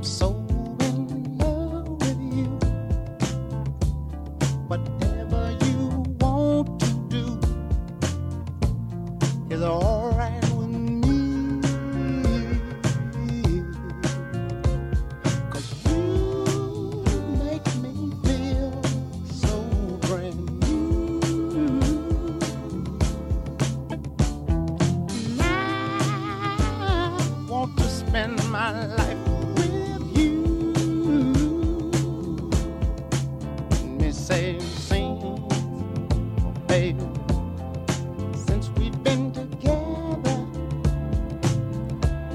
I'm so in love with you. But babe. Since we've been together,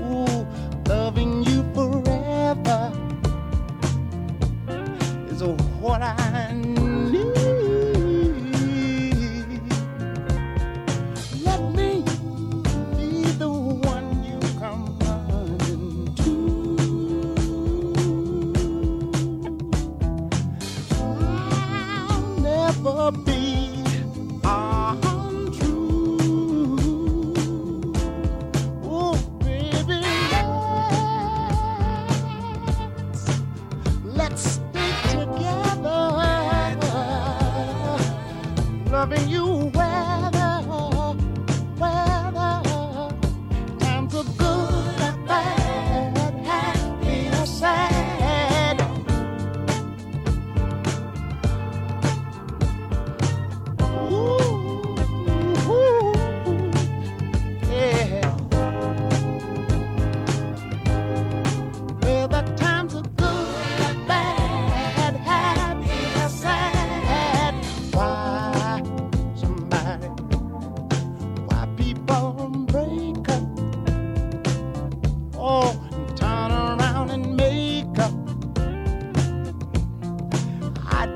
ooh, loving you forever is what I need. Loving you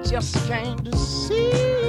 just came to see